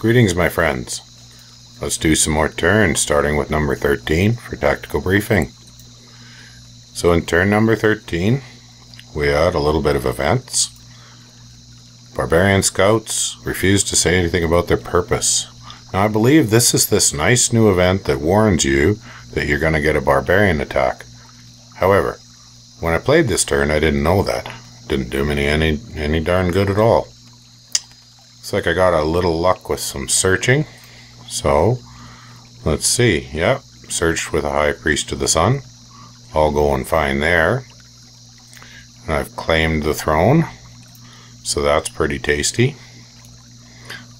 Greetings, my friends. Let's do some more turns, starting with number 13 for tactical briefing. So, in turn number 13, we had a little bit of events. Barbarian scouts refused to say anything about their purpose. Now, I believe this is this nice new event that warns you that you're going to get a barbarian attack. However, when I played this turn, I didn't know that. Didn't do me any, any darn good at all. Looks like I got a little luck with some searching. So, let's see. Yep, searched with a High Priest of the Sun. All going fine there. And I've claimed the throne. So that's pretty tasty.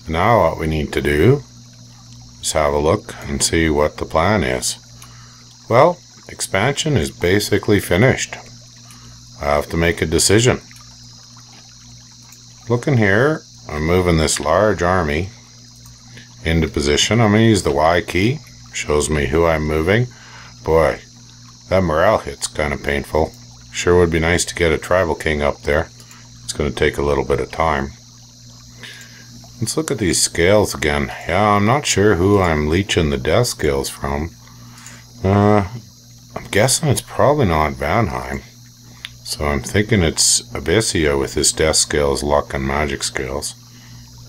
Now what we need to do is have a look and see what the plan is. Well, expansion is basically finished. I have to make a decision. Looking here, I'm moving this large army into position. I'm going to use the Y key. Shows me who I'm moving. Boy, that morale hit's kind of painful. Sure would be nice to get a tribal king up there. It's going to take a little bit of time. Let's look at these scales again. Yeah, I'm not sure who I'm leeching the death scales from. Uh, I'm guessing it's probably not Vanheim. So I'm thinking it's Abysia with his death scales, luck, and magic scales.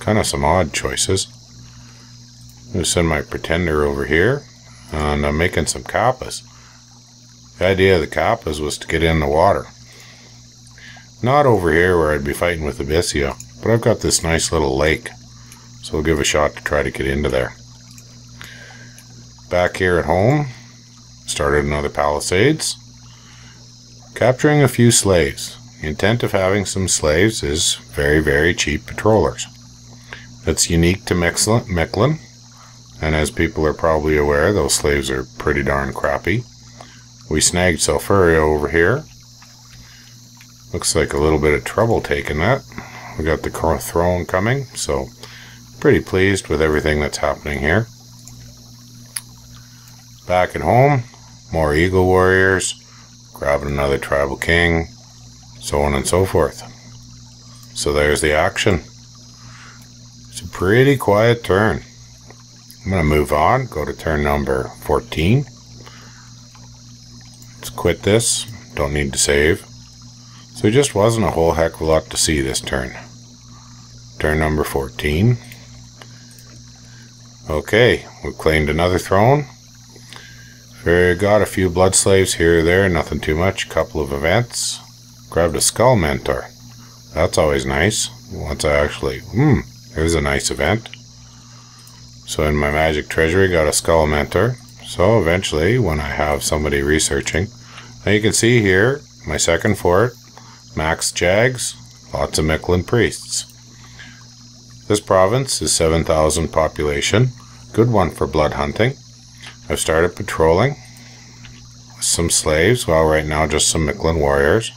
Kind of some odd choices. I'm going to send my pretender over here, and I'm making some kappas. The idea of the kappas was to get in the water. Not over here where I'd be fighting with Abysia, but I've got this nice little lake, so we'll give a shot to try to get into there. Back here at home, started another palisades. Capturing a few slaves. The intent of having some slaves is very, very cheap patrollers. That's unique to Mictlan, and as people are probably aware, those slaves are pretty darn crappy. We snagged Sulfuria over here. Looks like a little bit of trouble taking that. We got the throne coming, so pretty pleased with everything that's happening here. Back at home, more eagle warriors, grabbing another tribal king, so on and so forth. So there's the action. A pretty quiet turn. I'm going to move on, go to turn number 14. Let's quit this, don't need to save. So it just wasn't a whole heck of a lot to see this turn. Turn number 14. Okay, we've claimed another throne. Got a few blood slaves here or there, nothing too much. Couple of events. Grabbed a skull mentor. That's always nice. Once I actually, hmm, there's a nice event. So in my magic treasury, got a skull mentor. So eventually, when I have somebody researching, now you can see here my second fort, max jags, lots of Mictlan priests. This province is 7,000 population, good one for blood hunting. I've started patrolling with some slaves, well right now just some Mictlan warriors.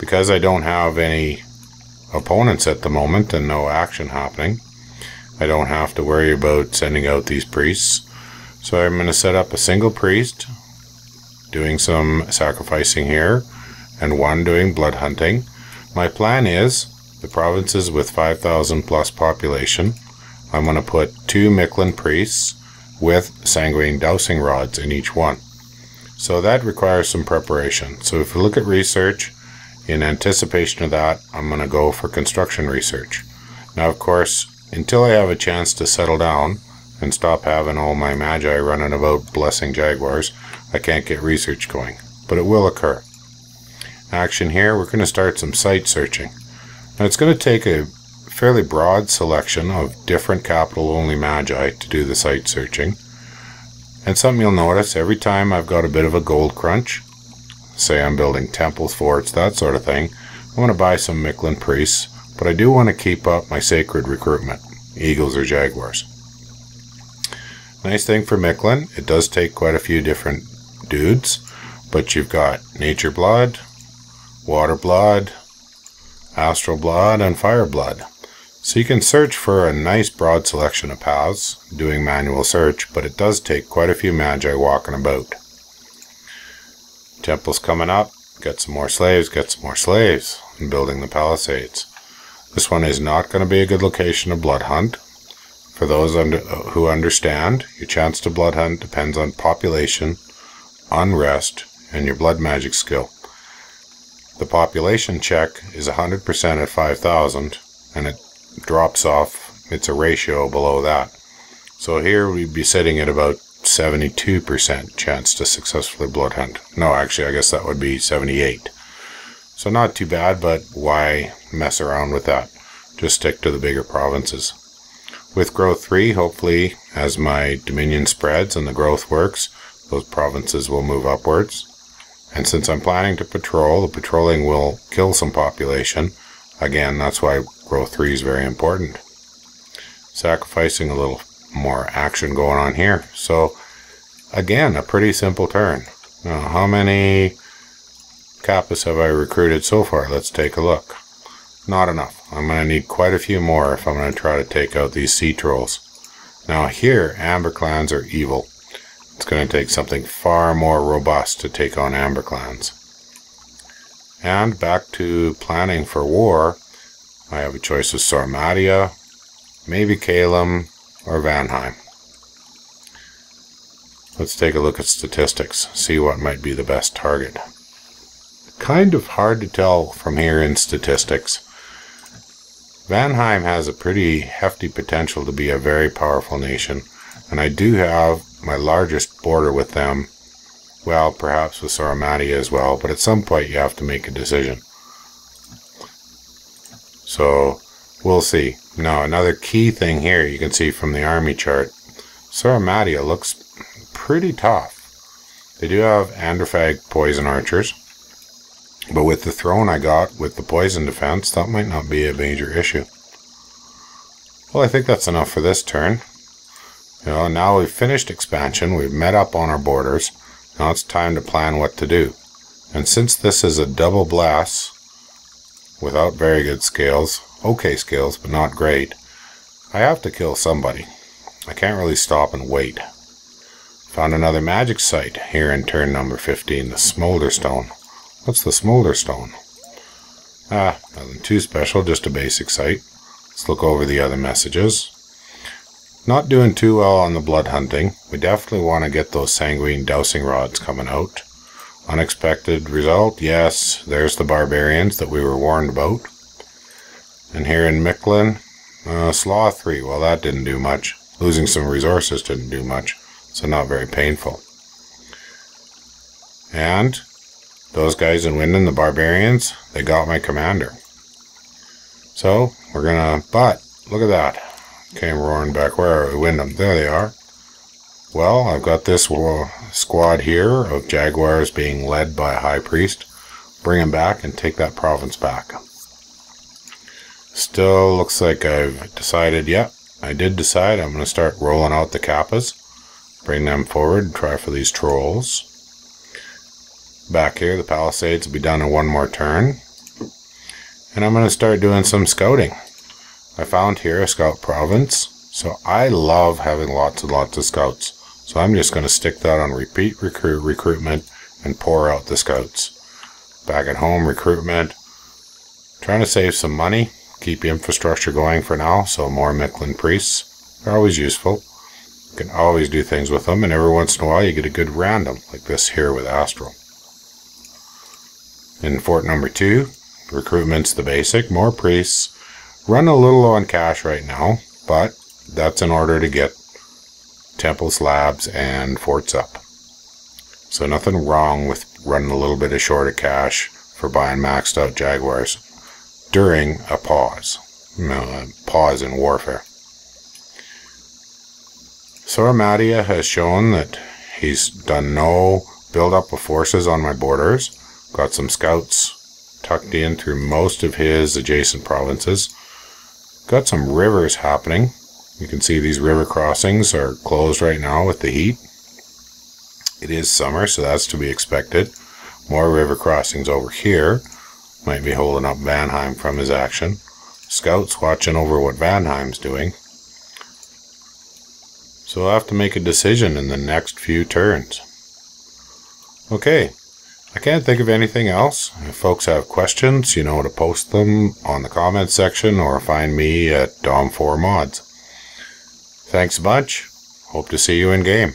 Because I don't have any opponents at the moment and no action happening, I don't have to worry about sending out these priests. So I'm going to set up a single priest doing some sacrificing here and one doing blood hunting. My plan is the provinces with 5,000 plus population, I'm going to put two Mictlan priests with sanguine dowsing rods in each one. So that requires some preparation. So if you look at research, in anticipation of that, I'm going to go for construction research. Now, of course, until I have a chance to settle down and stop having all my magi running about blessing jaguars, I can't get research going. But it will occur. Action here, we're going to start some site searching. Now, it's going to take a fairly broad selection of different capital-only magi to do the site searching. And something you'll notice, every time I've got a bit of a gold crunch, say I'm building temples, forts, that sort of thing, I want to buy some Mictlan priests, but I do want to keep up my sacred recruitment, eagles or jaguars. Nice thing for Mictlan, it does take quite a few different dudes, but you've got nature blood, water blood, astral blood, and fire blood. So you can search for a nice broad selection of paths, doing manual search, but it does take quite a few magi walking about. Temple's coming up, get some more slaves, get some more slaves, and building the palisades. This one is not going to be a good location to blood hunt, For those under, uh, who understand, your chance to blood hunt depends on population, unrest, and your blood magic skill. The population check is 100% at 5,000, and it drops off, it's a ratio below that. So here we'd be sitting at about 72% chance to successfully blood hunt. No, actually, I guess that would be 78. So not too bad, but why mess around with that? Just stick to the bigger provinces. With growth 3, hopefully, as my dominion spreads and the growth works, those provinces will move upwards. And since I'm planning to patrol, the patrolling will kill some population. Again, that's why growth 3 is very important. Sacrificing a little more action going on here. So, again, a pretty simple turn. Now, how many Kappas have I recruited so far? Let's take a look. Not enough. I'm going to need quite a few more if I'm going to try to take out these sea trolls. Now here, amber clans are evil. It's going to take something far more robust to take on amber clans. And back to planning for war, I have a choice of Sauromatia, maybe Caelum, or Vanheim. Let's take a look at statistics, see what might be the best target. Kind of hard to tell from here in statistics. Vanheim has a pretty hefty potential to be a very powerful nation, and I do have my largest border with them, well, perhaps with Sauromatia as well, but at some point you have to make a decision. So, we'll see. Now, another key thing here you can see from the army chart, Sauromatia looks pretty tough. They do have Androphag poison archers, but with the throne I got with the poison defense, that might not be a major issue. Well, I think that's enough for this turn. You know, now we've finished expansion, we've met up on our borders, now it's time to plan what to do. And since this is a double blast, without very good scales, okay skills, but not great, I have to kill somebody. I can't really stop and wait. Found another magic site here in turn number 15, the Smolder Stone. What's the smolder stone? Ah, nothing too special, just a basic site. Let's look over the other messages. Not doing too well on the blood hunting. We definitely want to get those sanguine dowsing rods coming out. Unexpected result, yes, there's the barbarians that we were warned about. And here in Mictlan, uh, Sloth 3, well that didn't do much. Losing some resources didn't do much, so not very painful. And those guys in Wyndon, the barbarians, they got my commander. So, we're gonna, but, look at that. Came roaring back, where are we? Wyndham, there they are. Well, I've got this squad here of jaguars being led by a high priest. Bring him back and take that province back. Still looks like I've decided, yeah, I did decide I'm going to start rolling out the kappas. Bring them forward, try for these trolls. Back here, the palisades will be done in one more turn. And I'm going to start doing some scouting. I found here a scout province, so I love having lots and lots of scouts. So I'm just going to stick that on repeat recruit recruitment and pour out the scouts. Back at home, recruitment. Trying to save some money, keep infrastructure going for now, so more Mictlan priests. They're always useful. You can always do things with them, and every once in a while you get a good random, like this here with Astral. In fort number two, recruitment's the basic, more priests. Run a little low on cash right now, but that's in order to get temple slabs and forts up. So nothing wrong with running a little bit of short of cash for buying maxed out Jaguars during a pause. You know, a pause in warfare. Sauromatia has shown that he's done no build up of forces on my borders Got some scouts tucked in through most of his adjacent provinces. Got some rivers happening. You can see these river crossings are closed right now with the heat. It is summer, so that's to be expected. More river crossings over here. Might be holding up Vanheim from his action. Scouts watching over what Vanheim's doing. So I'll have to make a decision in the next few turns. Okay, I can't think of anything else. If folks have questions, you know to post them on the comments section or find me at Dom4Mods. Thanks a bunch. Hope to see you in game.